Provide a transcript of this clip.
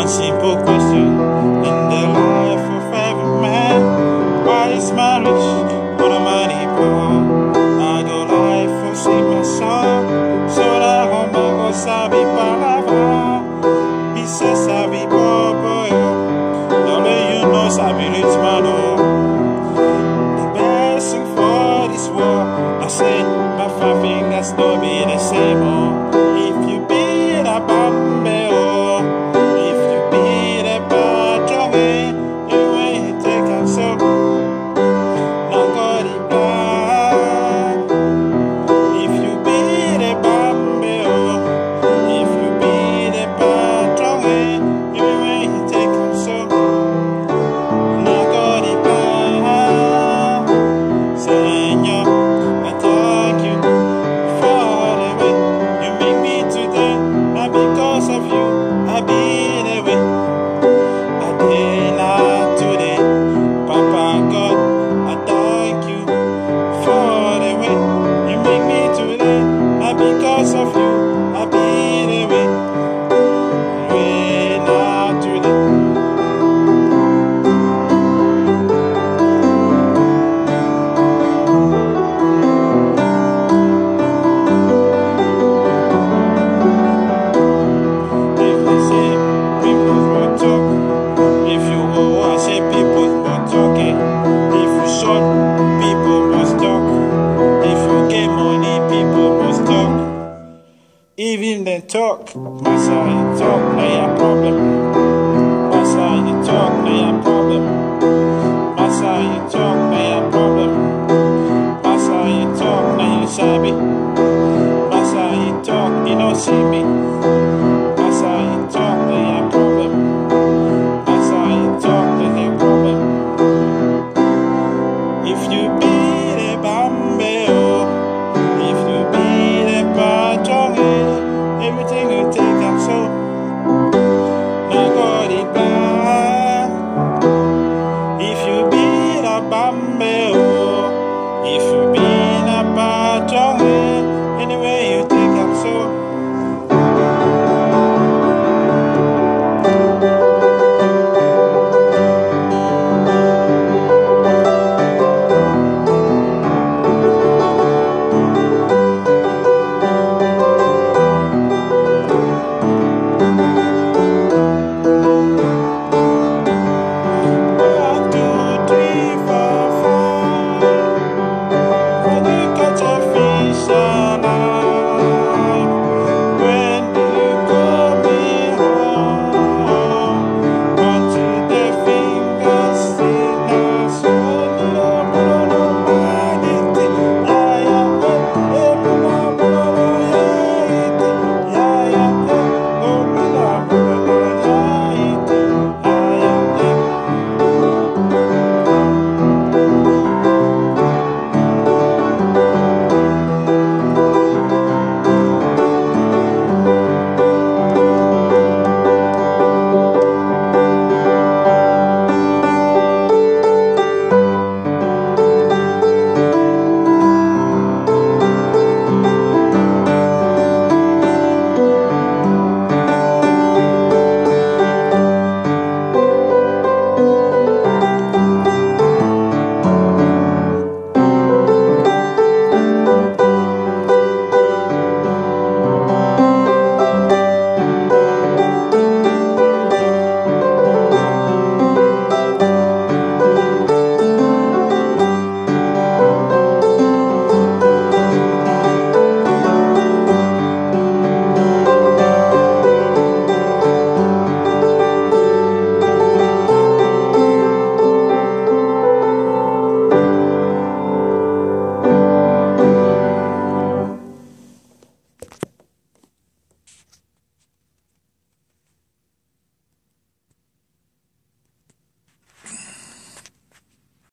Watching book question. shot, people must talk. If you get money, people must talk. Even they talk, that's you talk, they are problem. That's you talk, they are problem. That's you talk, they are problem. That's you talk, now you sabi. That's talk, you know, see